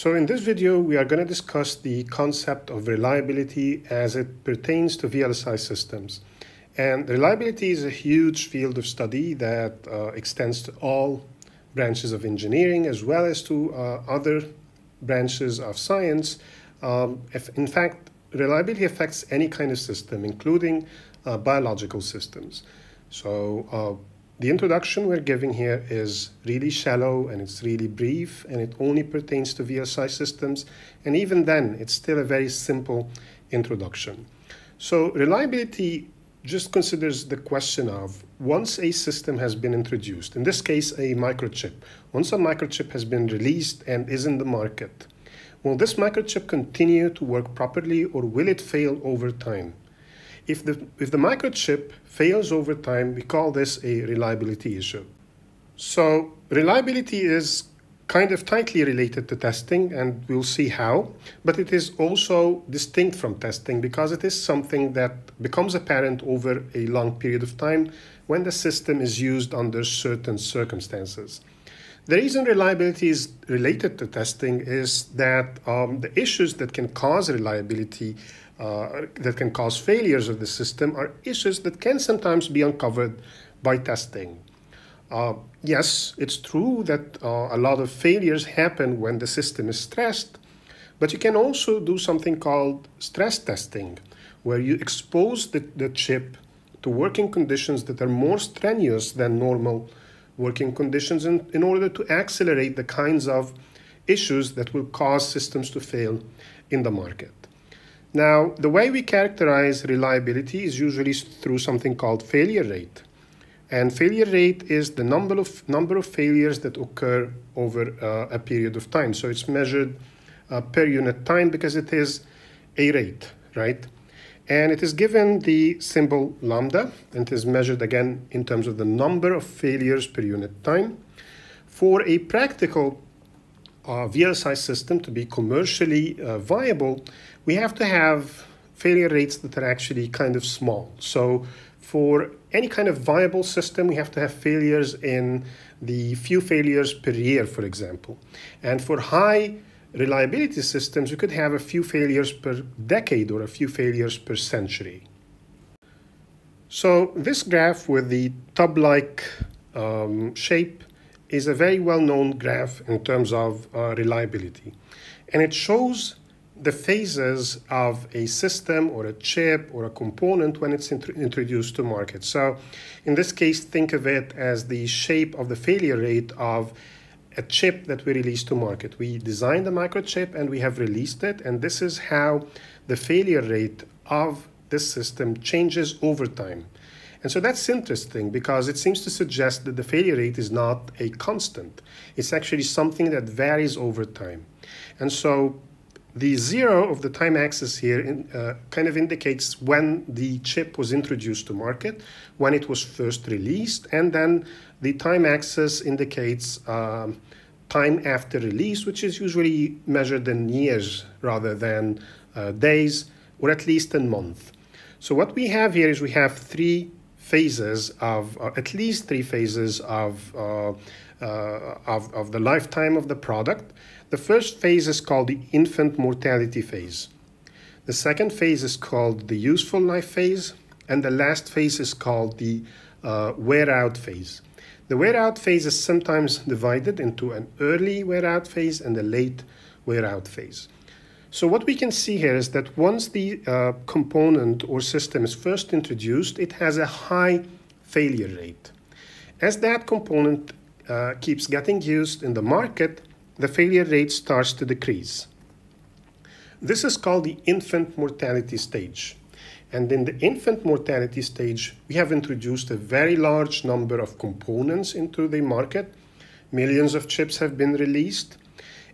So in this video, we are going to discuss the concept of reliability as it pertains to VLSI systems. And reliability is a huge field of study that uh, extends to all branches of engineering as well as to uh, other branches of science. Um, if, in fact, reliability affects any kind of system, including uh, biological systems. So uh, the introduction we're giving here is really shallow and it's really brief and it only pertains to VLSI systems. And even then, it's still a very simple introduction. So reliability just considers the question of once a system has been introduced, in this case, a microchip, once a microchip has been released and is in the market, will this microchip continue to work properly or will it fail over time? If the, if the microchip fails over time, we call this a reliability issue. So reliability is kind of tightly related to testing, and we'll see how, but it is also distinct from testing because it is something that becomes apparent over a long period of time when the system is used under certain circumstances. The reason reliability is related to testing is that um, the issues that can cause reliability uh, that can cause failures of the system are issues that can sometimes be uncovered by testing. Uh, yes, it's true that uh, a lot of failures happen when the system is stressed, but you can also do something called stress testing, where you expose the, the chip to working conditions that are more strenuous than normal working conditions in, in order to accelerate the kinds of issues that will cause systems to fail in the market. Now, the way we characterize reliability is usually through something called failure rate. And failure rate is the number of, number of failures that occur over uh, a period of time. So it's measured uh, per unit time because it is a rate, right? And it is given the symbol lambda, and it is measured again in terms of the number of failures per unit time. For a practical uh, VLSI system to be commercially uh, viable, we have to have failure rates that are actually kind of small. So for any kind of viable system, we have to have failures in the few failures per year, for example. And for high reliability systems, you could have a few failures per decade or a few failures per century. So this graph with the tub-like um, shape is a very well-known graph in terms of uh, reliability. And it shows the phases of a system or a chip or a component when it's int introduced to market. So in this case, think of it as the shape of the failure rate of a chip that we release to market. We designed the microchip and we have released it, and this is how the failure rate of this system changes over time. And so that's interesting because it seems to suggest that the failure rate is not a constant. It's actually something that varies over time. And so the zero of the time axis here in, uh, kind of indicates when the chip was introduced to market, when it was first released, and then the time axis indicates um, time after release, which is usually measured in years rather than uh, days, or at least in month. So what we have here is we have three phases of, uh, at least three phases of, uh, uh of, of the lifetime of the product. The first phase is called the infant mortality phase. The second phase is called the useful life phase, and the last phase is called the uh, wear out phase. The wear out phase is sometimes divided into an early wear out phase and a late wear out phase. So what we can see here is that once the uh, component or system is first introduced, it has a high failure rate. As that component uh, keeps getting used in the market, the failure rate starts to decrease. This is called the infant mortality stage. And in the infant mortality stage, we have introduced a very large number of components into the market. Millions of chips have been released,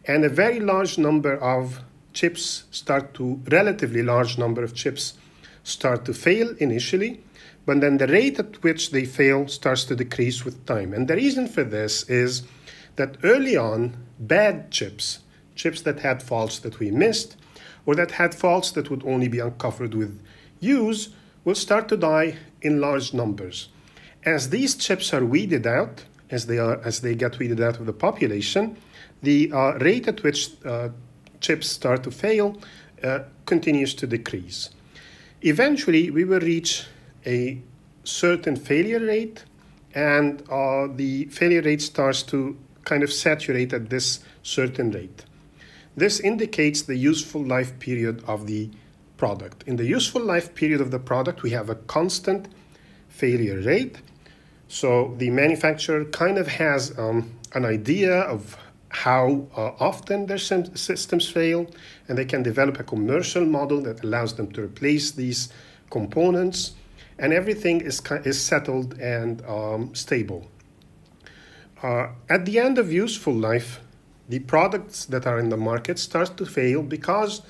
and a very large number of chips start to, relatively large number of chips start to fail initially, but then the rate at which they fail starts to decrease with time. And the reason for this is that early on, bad chips, chips that had faults that we missed, or that had faults that would only be uncovered with use, will start to die in large numbers. As these chips are weeded out, as they, are, as they get weeded out of the population, the uh, rate at which uh, chips start to fail uh, continues to decrease. Eventually, we will reach a certain failure rate, and uh, the failure rate starts to kind of saturate at this certain rate. This indicates the useful life period of the product. In the useful life period of the product, we have a constant failure rate. So the manufacturer kind of has um, an idea of how uh, often their systems fail, and they can develop a commercial model that allows them to replace these components, and everything is, is settled and um, stable. Uh, at the end of useful life, the products that are in the market start to fail because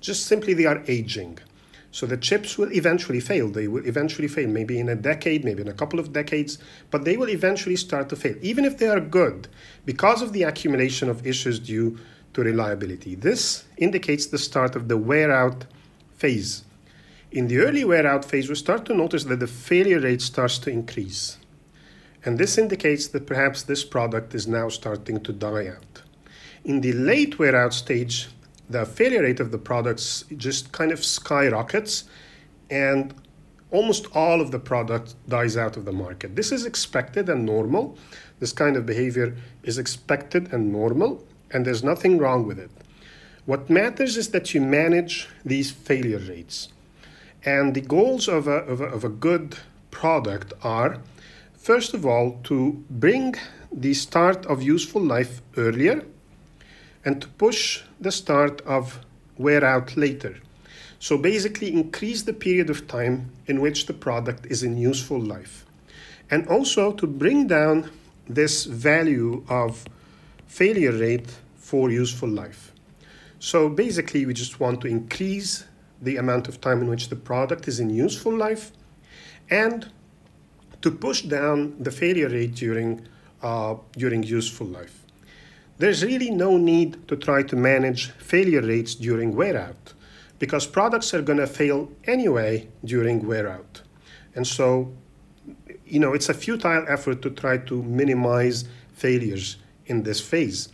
just simply they are aging. So the chips will eventually fail. They will eventually fail, maybe in a decade, maybe in a couple of decades, but they will eventually start to fail, even if they are good, because of the accumulation of issues due to reliability. This indicates the start of the wear out phase. In the early wear out phase, we start to notice that the failure rate starts to increase. And this indicates that perhaps this product is now starting to die out. In the late wear out stage, the failure rate of the products just kind of skyrockets and almost all of the product dies out of the market. This is expected and normal. This kind of behavior is expected and normal, and there's nothing wrong with it. What matters is that you manage these failure rates. And the goals of a, of a, of a good product are, first of all, to bring the start of useful life earlier and to push the start of wear out later. So basically increase the period of time in which the product is in useful life. And also to bring down this value of failure rate for useful life. So basically we just want to increase the amount of time in which the product is in useful life and to push down the failure rate during, uh, during useful life. There's really no need to try to manage failure rates during wear out because products are going to fail anyway during wear out. And so, you know, it's a futile effort to try to minimize failures in this phase.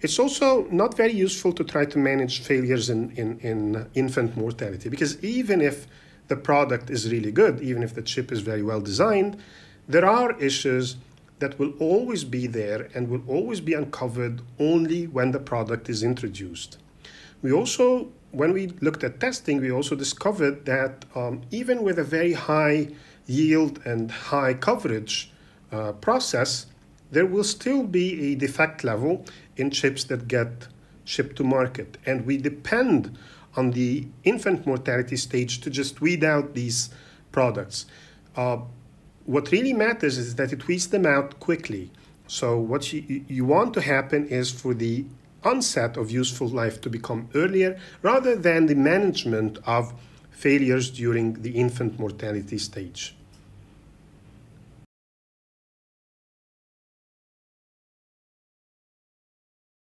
It's also not very useful to try to manage failures in, in, in infant mortality because even if the product is really good, even if the chip is very well designed, there are issues that will always be there and will always be uncovered only when the product is introduced. We also, when we looked at testing, we also discovered that um, even with a very high yield and high coverage uh, process, there will still be a defect level in chips that get shipped to market. And we depend on the infant mortality stage to just weed out these products. Uh, what really matters is that it weeds them out quickly. So what you, you want to happen is for the onset of useful life to become earlier rather than the management of failures during the infant mortality stage.